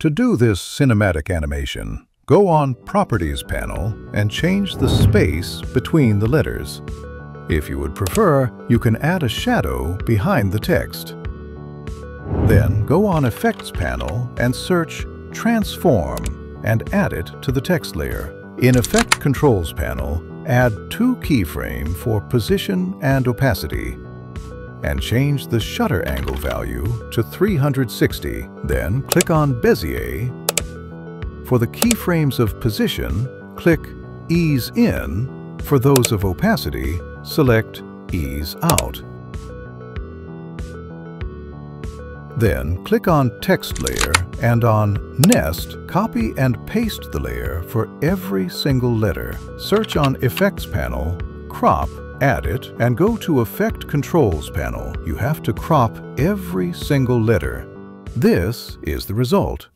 To do this cinematic animation, go on Properties panel and change the space between the letters. If you would prefer, you can add a shadow behind the text. Then go on Effects panel and search Transform and add it to the text layer. In Effect Controls panel, add two keyframe for position and opacity and change the shutter angle value to 360. Then click on Bezier. For the keyframes of position, click Ease In. For those of opacity, select Ease Out. Then click on Text Layer and on Nest, copy and paste the layer for every single letter. Search on Effects panel, Crop Add it and go to Effect Controls panel. You have to crop every single letter. This is the result.